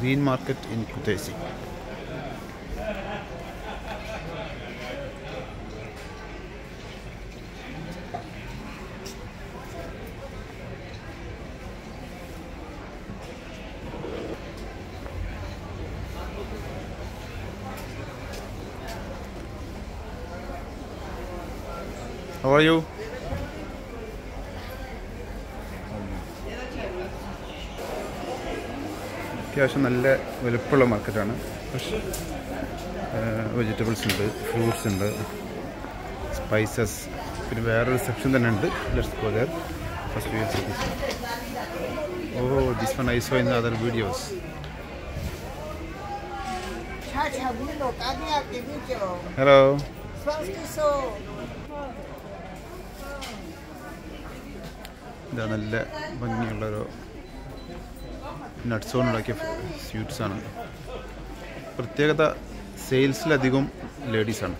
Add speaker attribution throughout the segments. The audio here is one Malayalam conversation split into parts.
Speaker 1: Green Market in Kutesi. How are you? അത്യാവശ്യം നല്ല വലുപ്പമുള്ള മാർക്കറ്റാണ്. വെജിറ്റബിൾസ് ഉണ്ട് ഫ്രൂട്ട്സ് ഉണ്ട് സ്പൈസസ് പിന്നെ വേറൊരു സെക്ഷൻ തന്നെ ഉണ്ട്. Let's go first of
Speaker 2: this one I saw
Speaker 1: other
Speaker 2: videos hello
Speaker 1: ഇതാ നല്ല ഭംഗിയുള്ളൊരു നട്ട്സ് കൊണ്ടുണ്ടാക്കിയ ആണ് പ്രത്യേകത സെയിൽസിലധികം ലേഡീസാണ്.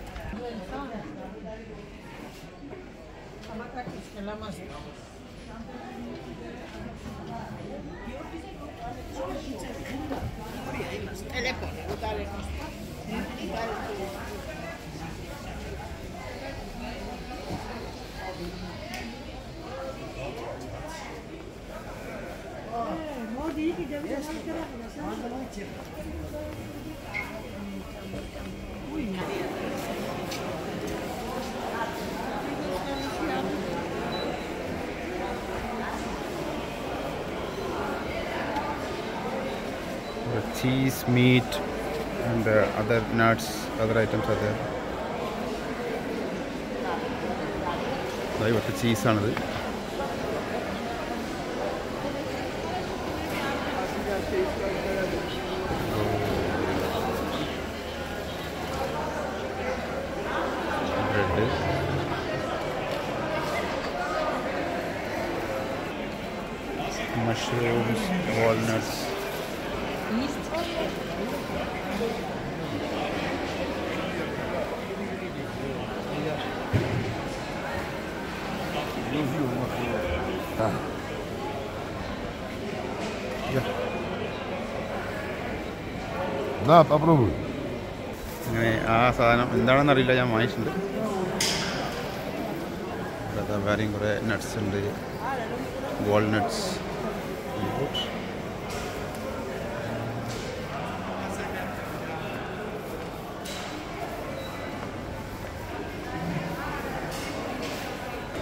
Speaker 1: The cheese, meat, and uh, other nuts, other items are there. ദാ ഇവിടുത്തെ ചീസാണിത് mushrooms, walnuts. Ah.
Speaker 3: Yeah. എന്നാ അപ്രൂവ്
Speaker 1: അങ്ങനെ ആ സാധനം എന്താണെന്ന് അറിയില്ല ഞാൻ വാങ്ങിച്ചിട്ടുണ്ട് കാര്യം കുറേ നട്ട്സ് ഉണ്ട് walnuts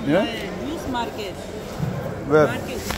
Speaker 4: Yeah? Market.
Speaker 1: Where?
Speaker 4: Market.